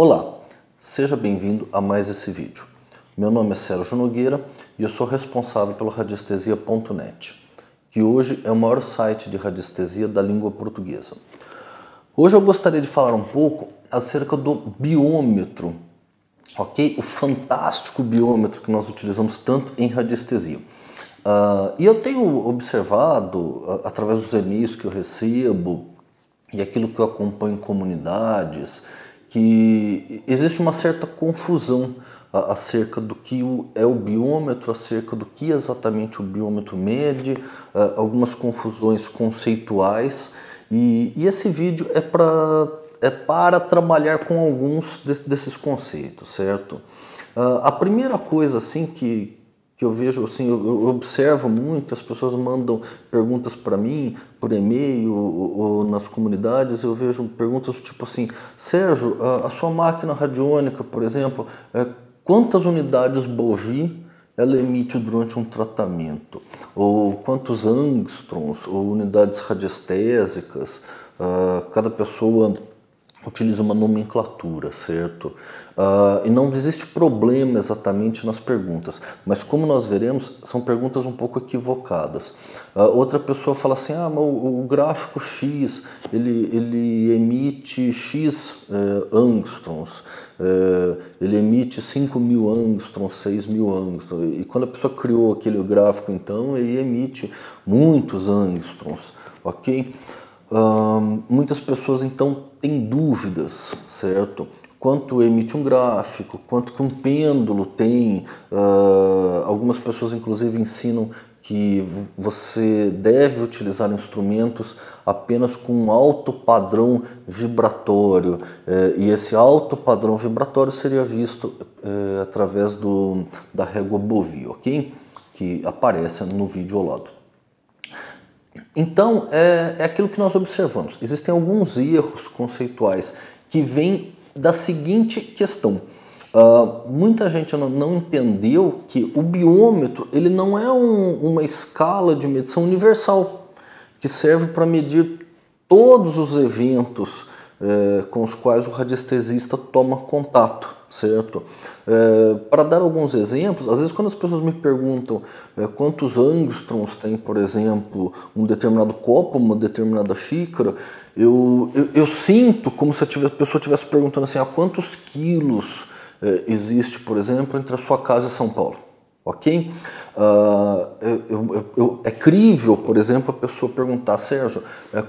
Olá, seja bem-vindo a mais esse vídeo. Meu nome é Sérgio Nogueira e eu sou responsável pelo radiestesia.net, que hoje é o maior site de radiestesia da língua portuguesa. Hoje eu gostaria de falar um pouco acerca do biômetro, ok? O fantástico biômetro que nós utilizamos tanto em radiestesia. Uh, e eu tenho observado, uh, através dos e-mails que eu recebo e aquilo que eu acompanho em comunidades, que existe uma certa confusão acerca do que é o biômetro, acerca do que exatamente o biômetro mede, algumas confusões conceituais e, e esse vídeo é para é para trabalhar com alguns desses conceitos, certo? a primeira coisa assim que, que eu vejo, assim, eu, observo muito, as pessoas mandam perguntas para mim por e-mail ou, ou, nas comunidades, eu vejo perguntas tipo assim, Sérgio, a, a sua máquina radiônica, por exemplo, é, quantas unidades Bovi ela emite durante um tratamento? Ou quantos angstroms ou unidades radiestésicas uh, cada pessoa utiliza uma nomenclatura, certo? Uh, e não existe problema exatamente nas perguntas, mas como nós veremos, são perguntas um pouco equivocadas. Uh, outra pessoa fala assim, ah, mas o, o gráfico X, ele, ele emite X eh, angstroms, eh, ele emite 5 mil angstroms, 6 mil angstroms, e quando a pessoa criou aquele gráfico, então, ele emite muitos angstroms, ok? Muitas pessoas então têm dúvidas, certo? Quanto emite um gráfico, quanto que um pêndulo tem. Uh, algumas pessoas inclusive ensinam que você deve utilizar instrumentos apenas com um alto padrão vibratório eh, e esse alto padrão vibratório seria visto eh, através do, da régua Bovio, ok? Que aparece no vídeo ao lado. Então, é, é aquilo que nós observamos. Existem alguns erros conceituais que vêm da seguinte questão. Uh, muita gente não, entendeu que o biômetro ele não é um, uma escala de medição universal que serve para medir todos os eventos eh, com os quais o radiestesista toma contato certo? É, para dar alguns exemplos, às vezes quando as pessoas me perguntam é, quantos angstroms tem, por exemplo, um determinado copo, uma determinada xícara, eu, eu, eu sinto como se a, tivesse, a pessoa estivesse perguntando assim, a quantos quilos é, existe, por exemplo, entre a sua casa e São Paulo. Ok? Uh, eu, eu, é crível, por exemplo, a pessoa perguntar, Sérgio, é,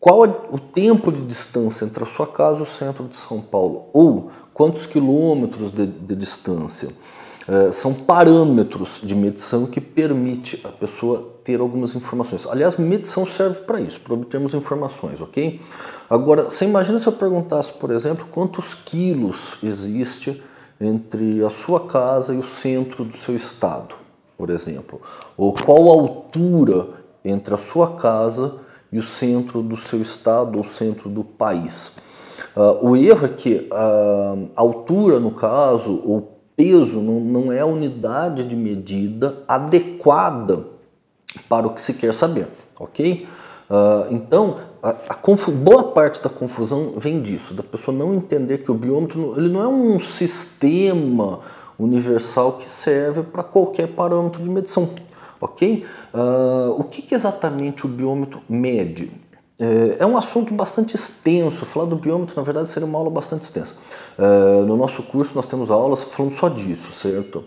qual o tempo de distância entre a sua casa e o centro de São Paulo? Ou quantos quilômetros de, de distância? É, são parâmetros de medição que permite a pessoa ter algumas informações. Aliás, medição serve para isso, para obtermos informações, ok? Agora, você imagina se eu perguntasse, por exemplo, quantos quilos existe entre a sua casa e o centro do seu estado, por exemplo? Ou qual a altura entre a sua casa e o centro do seu estado ou centro do país. Uh, o erro é que a altura, no caso, ou peso, não, não é a unidade de medida adequada para o que se quer saber, ok? Uh, então, a, a boa parte da confusão vem disso, da pessoa não entender que o biômetro ele não é um sistema universal que serve para qualquer parâmetro de medição ok? Uh, o que, que, exatamente o biômetro mede? É, é um assunto bastante extenso. Falar do biômetro, na verdade, seria uma aula bastante extensa. Uh, no nosso curso, nós temos aulas falando só disso, certo?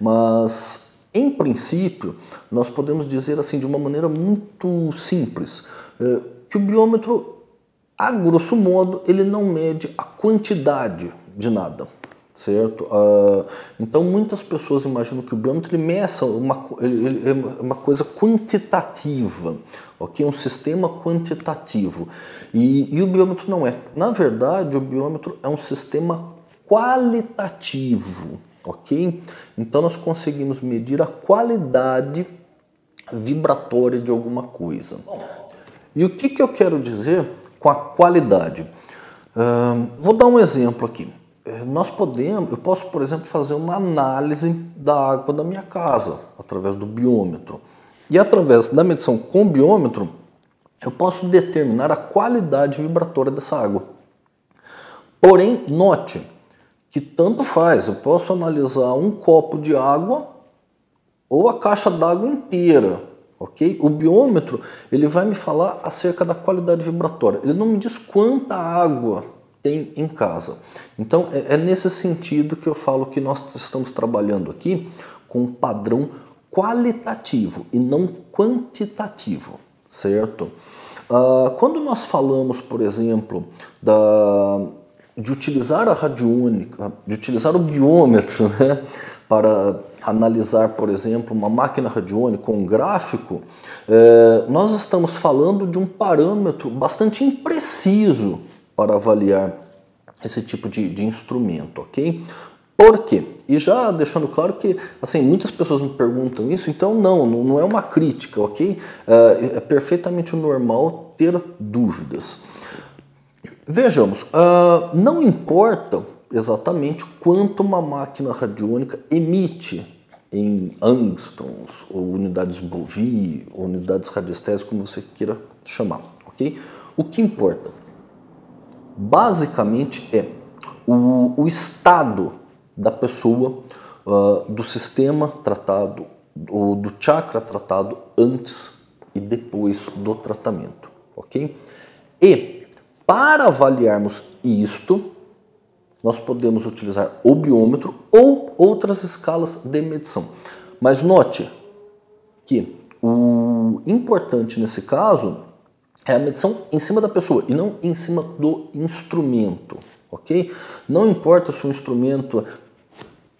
Mas, em princípio, nós podemos dizer assim de uma maneira muito simples uh, que o biômetro, a grosso modo, ele não mede a quantidade de nada certo? Uh, então muitas pessoas imaginam que o biômetro ele meça uma, ele, ele uma coisa quantitativa, ok? Um sistema quantitativo e, e o biômetro não é. Na verdade, o biômetro é um sistema qualitativo, ok? Então nós conseguimos medir a qualidade vibratória de alguma coisa. E o que, que eu quero dizer com a qualidade? Uh, vou dar um exemplo aqui. É, nós podemos, eu posso, por exemplo, fazer uma análise da água da minha casa através do biômetro. E através da medição com biômetro, eu posso determinar a qualidade vibratória dessa água. Porém, note que tanto faz, eu posso analisar um copo de água ou a caixa d'água inteira, ok? O biômetro ele vai me falar acerca da qualidade vibratória. Ele não me diz quanta água tem em casa. Então é, é nesse sentido que eu falo que nós estamos trabalhando aqui com um padrão qualitativo e não quantitativo, certo? Uh, quando nós falamos, por exemplo, da, de utilizar a radiônica, de utilizar o biômetro né, para analisar, por exemplo, uma máquina radiônica um gráfico, eh, nós estamos falando de um parâmetro bastante impreciso para avaliar esse tipo de, de instrumento, ok? Por quê? E já deixando claro que, assim, muitas pessoas me perguntam isso, então não, não é uma crítica, ok? É, é perfeitamente normal ter dúvidas. Vejamos, uh, não importa exatamente quanto uma máquina radiônica emite em angstroms, ou unidades Bovi, ou unidades radiestésias, como você queira chamar, ok? O que importa, basicamente, é o, o estado da pessoa, uh, do sistema tratado, ou do chakra tratado antes e depois do tratamento, ok? E para avaliarmos isto, nós podemos utilizar o biômetro ou outras escalas de medição. Mas note que o importante nesse caso é a medição em cima da pessoa e não em cima do instrumento, ok? Não importa se o instrumento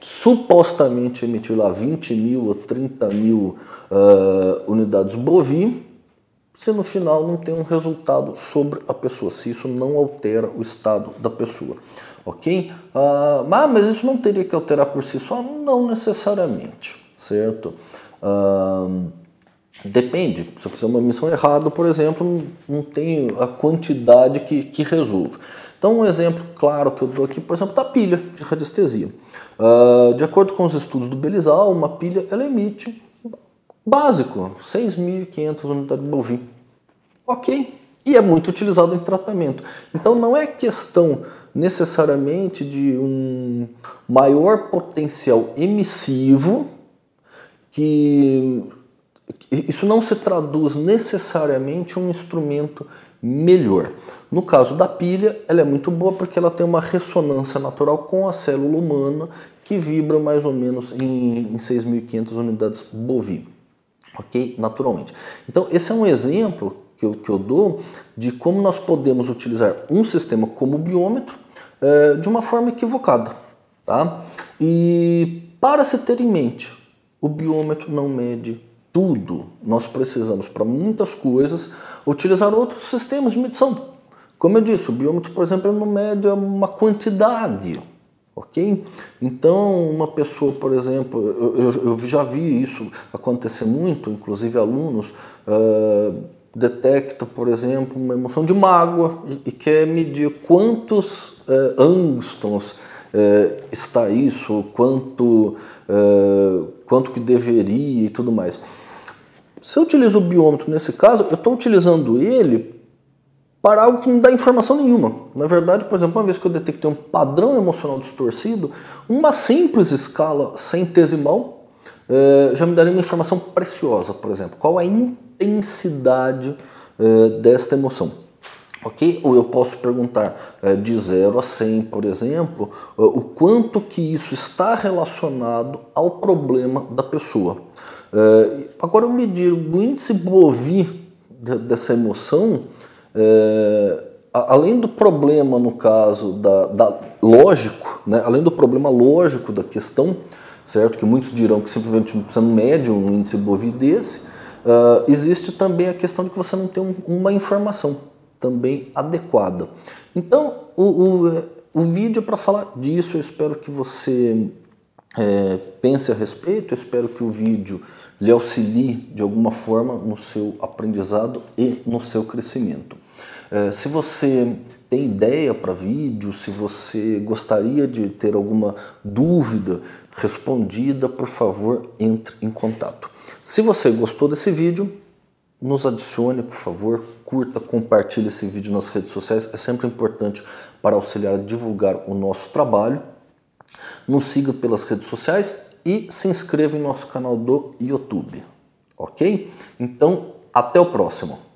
supostamente emitiu lá 20 mil ou 30 mil uh, unidades bovi, se no final não tem um resultado sobre a pessoa, se isso não altera o estado da pessoa. Ok? Uh, mas isso não teria que alterar por si só? Não necessariamente, certo? Uh, depende. Se eu fizer uma missão errada, por exemplo, não tem a quantidade que, que resolve. Então, um exemplo claro que eu dou aqui, por exemplo, da pilha de radiestesia. Uh, de acordo com os estudos do Belizal, uma pilha ela emite básico, 6.500 unidades de bovino. Ok, e é muito utilizado em tratamento. Então não é questão necessariamente de um maior potencial emissivo que isso não se traduz necessariamente em um instrumento melhor. No caso da pilha, ela é muito boa porque ela tem uma ressonância natural com a célula humana que vibra mais ou menos em, em 6.500 unidades bovino, ok? Naturalmente. Então, esse é um exemplo que eu, que eu dou de como nós podemos utilizar um sistema como o biômetro é, de uma forma equivocada, tá? E para se ter em mente, o biômetro não mede tudo. Nós precisamos, para muitas coisas, utilizar outros sistemas de medição. Como eu disse, o biômetro, por exemplo, não mede uma quantidade, ok? Então, uma pessoa, por exemplo, eu, eu, eu já vi isso acontecer muito, inclusive alunos uh, detectam, por exemplo, uma emoção de mágoa e, e quer medir quantos uh, angstroms uh, está isso, quanto, quanto que deveria e tudo mais. Se eu utilizo o biômetro nesse caso, eu estou utilizando ele para algo que não dá informação nenhuma. Na verdade, por exemplo, uma vez que eu detectei um padrão emocional distorcido, uma simples escala centesimal eh, já me daria uma informação preciosa, por exemplo, qual a intensidade eh, desta emoção. Ok? Ou eu posso perguntar eh, de 0 a 100, por exemplo, o quanto que isso está relacionado ao problema da pessoa. Uh, agora eu medir o índice Bovi dessa emoção, uh, além do problema no caso da, da lógico, né, além do problema lógico da questão, certo? Que muitos dirão que simplesmente você não mede um índice Bovi desse, uh, existe também a questão de que você não tem um, uma informação também adequada. Então o, o, o vídeo é para falar disso, eu espero que você é, pense a respeito. Espero que o vídeo lhe auxilie de alguma forma no seu aprendizado e no seu crescimento. É, se você tem ideia para vídeo, se você gostaria de ter alguma dúvida respondida, por favor, entre em contato. Se você gostou desse vídeo, nos adicione, por favor, curta, compartilhe esse vídeo nas redes sociais, é sempre importante para auxiliar a divulgar o nosso trabalho. Nos siga pelas redes sociais e se inscreva em nosso canal do YouTube, ok? Então, até o próximo.